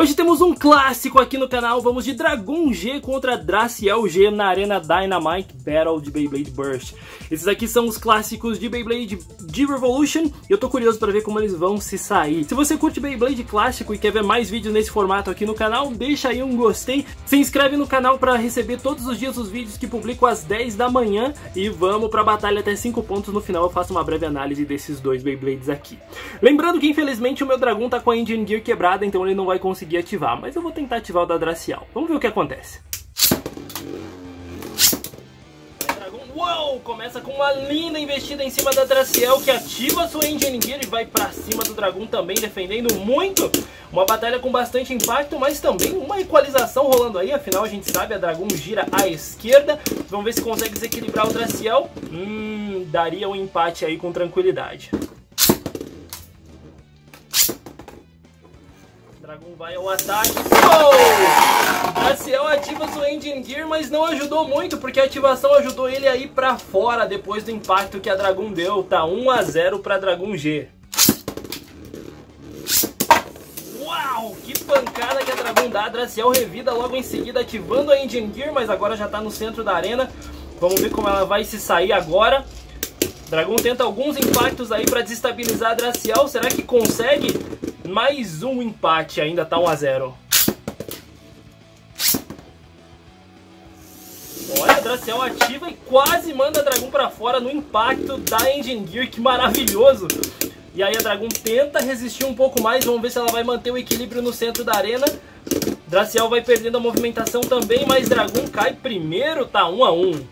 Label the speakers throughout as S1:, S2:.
S1: Hoje temos um clássico aqui no canal, vamos de Dragon G contra Draciel G na Arena Dynamite Battle de Beyblade Burst. Esses aqui são os clássicos de Beyblade de Revolution e eu tô curioso para ver como eles vão se sair. Se você curte Beyblade clássico e quer ver mais vídeos nesse formato aqui no canal, deixa aí um gostei, se inscreve no canal para receber todos os dias os vídeos que publico às 10 da manhã e vamos pra batalha até 5 pontos, no final eu faço uma breve análise desses dois Beyblades aqui. Lembrando que infelizmente o meu dragão tá com a Engine Gear quebrada, então ele não vai conseguir conseguir ativar, mas eu vou tentar ativar o da Dracial. Vamos ver o que acontece. Uou! Começa com uma linda investida em cima da Draciel, que ativa sua Engine Gear e vai pra cima do Dragão também, defendendo muito. Uma batalha com bastante impacto, mas também uma equalização rolando aí. Afinal, a gente sabe, a Dragão gira à esquerda. Vamos ver se consegue desequilibrar o Draciel. Hum, daria um empate aí com tranquilidade. Dragon vai ao ataque. Oh! Graciel ativa sua Engine Gear, mas não ajudou muito, porque a ativação ajudou ele a ir pra fora depois do impacto que a Dragon deu. Tá 1 a 0 pra Dragon G. Uau! Que pancada que a Dragon dá. A Draciel revida logo em seguida, ativando a Engine Gear, mas agora já tá no centro da arena. Vamos ver como ela vai se sair agora. Dragon tenta alguns impactos aí para desestabilizar a Draciel. Será que consegue? Mais um empate, ainda tá 1 a 0. Olha, a Draciel ativa e quase manda a Dragon para fora no impacto da Engine Gear, que maravilhoso! E aí a Dragon tenta resistir um pouco mais, vamos ver se ela vai manter o equilíbrio no centro da arena. Draciel vai perdendo a movimentação também, mas Dragon cai primeiro, tá 1 a 1.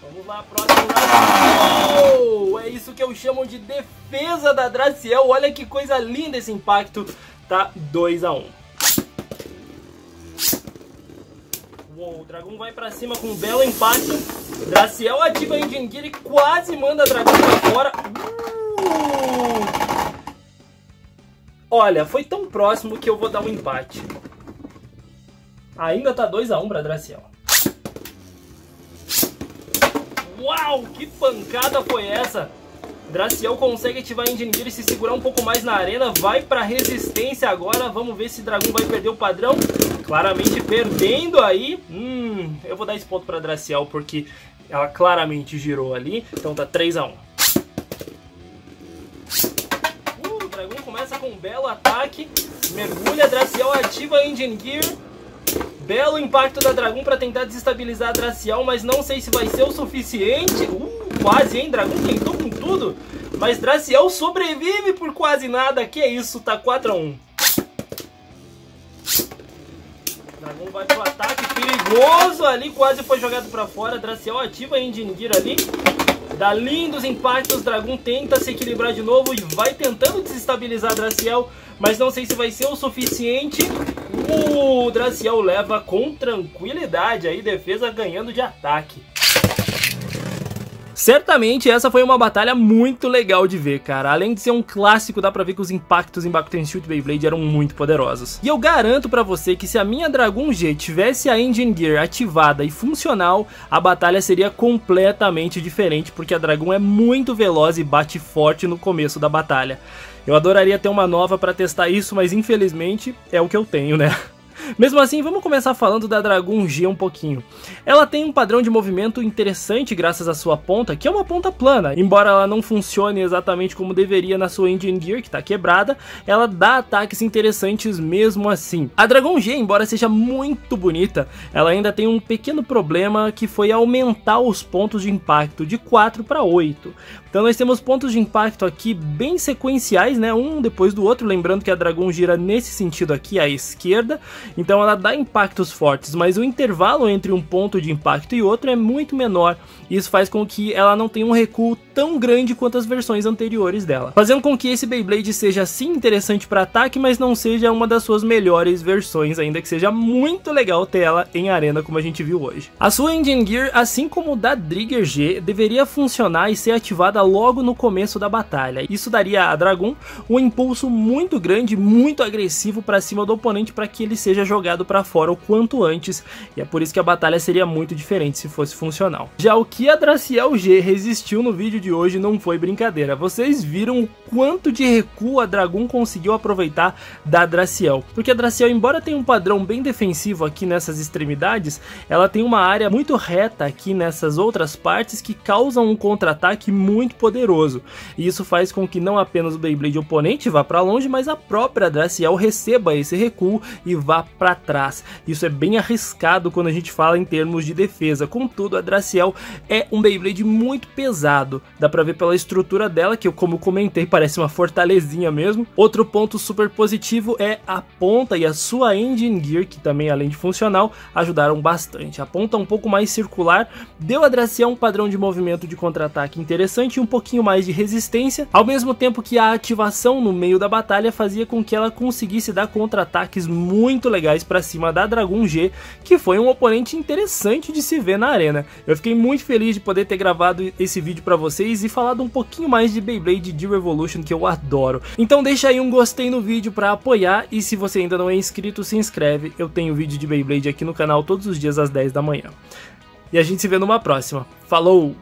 S1: Vamos lá, próximo round. Oh, é isso que eu chamo de defesa da Draciel. Olha que coisa linda esse impacto. Tá 2 a 1 Uou, o dragão vai pra cima com um belo empate. Draciel ativa a Engine Gear e quase manda a dragão pra fora. Uh! Olha, foi tão próximo que eu vou dar um empate. Ainda tá 2 a 1 pra Draciel. Uau, que pancada foi essa? Draciel consegue ativar Engine Gear e se segurar um pouco mais na arena. Vai para resistência agora. Vamos ver se Dragão vai perder o padrão. Claramente perdendo aí. Hum, eu vou dar esse ponto para Draciel porque ela claramente girou ali. Então tá 3 a 1 uh, O Dragão começa com um belo ataque. Mergulha, Draciel ativa Engine Gear. Belo impacto da Dragon para tentar desestabilizar a Dracial, mas não sei se vai ser o suficiente. Uh, quase, hein? Dragon tentou com tudo. Mas Dracial sobrevive por quase nada. Que é isso, tá 4 a 1 Dragon vai pro ataque perigoso ali, quase foi jogado para fora. Dracial ativa a Engine Gear ali. Dá lindos impactos, Dragon tenta se equilibrar de novo e vai tentando desestabilizar a Draciel, mas não sei se vai ser o suficiente. O Draciel leva com tranquilidade aí, defesa ganhando de ataque. Certamente essa foi uma batalha muito legal de ver, cara. Além de ser um clássico, dá pra ver que os impactos em Bakuten Shoot Beyblade eram muito poderosos. E eu garanto pra você que se a minha Dragon G tivesse a Engine Gear ativada e funcional, a batalha seria completamente diferente, porque a Dragon é muito veloz e bate forte no começo da batalha. Eu adoraria ter uma nova para testar isso, mas infelizmente é o que eu tenho, né? Mesmo assim, vamos começar falando da Dragon G um pouquinho. Ela tem um padrão de movimento interessante graças à sua ponta, que é uma ponta plana. Embora ela não funcione exatamente como deveria na sua Engine Gear, que está quebrada, ela dá ataques interessantes mesmo assim. A Dragon G, embora seja muito bonita, ela ainda tem um pequeno problema que foi aumentar os pontos de impacto de 4 para 8. Então nós temos pontos de impacto aqui bem sequenciais, né, um depois do outro, lembrando que a Dragon gira nesse sentido aqui à esquerda, então ela dá impactos fortes, mas o intervalo entre um ponto de impacto e outro é muito menor. Isso faz com que ela não tenha um recuo tão grande quanto as versões anteriores dela, fazendo com que esse Beyblade seja sim interessante para ataque, mas não seja uma das suas melhores versões, ainda que seja muito legal ter ela em arena como a gente viu hoje. A sua Engine Gear, assim como o da Drigger G, deveria funcionar e ser ativada logo no começo da batalha. Isso daria a Dragon um impulso muito grande, muito agressivo para cima do oponente para que ele seja jogado para fora o quanto antes, e é por isso que a batalha seria muito diferente se fosse funcional. Já o que a Draciel G resistiu no vídeo de hoje não foi brincadeira, vocês viram o quanto de recuo a Dragon conseguiu aproveitar da Draciel, porque a Draciel, embora tenha um padrão bem defensivo aqui nessas extremidades, ela tem uma área muito reta aqui nessas outras partes que causam um contra-ataque muito poderoso, e isso faz com que não apenas o Beyblade oponente vá para longe, mas a própria Draciel receba esse recuo e vá para trás. Isso é bem arriscado quando a gente fala em termos de defesa. Contudo, a Draciel é um Beyblade muito pesado. Dá para ver pela estrutura dela, que eu como comentei, parece uma fortalezinha mesmo. Outro ponto super positivo é a ponta e a sua Engine Gear, que também além de funcional, ajudaram bastante. A ponta um pouco mais circular deu a Draciel um padrão de movimento de contra-ataque interessante e um pouquinho mais de resistência, ao mesmo tempo que a ativação no meio da batalha fazia com que ela conseguisse dar contra-ataques muito legais para cima da Dragon G, que foi um oponente interessante de se ver na arena. Eu fiquei muito feliz de poder ter gravado esse vídeo para vocês e falado um pouquinho mais de Beyblade de Revolution que eu adoro. Então deixa aí um gostei no vídeo para apoiar e se você ainda não é inscrito, se inscreve. Eu tenho vídeo de Beyblade aqui no canal todos os dias às 10 da manhã. E a gente se vê numa próxima. Falou!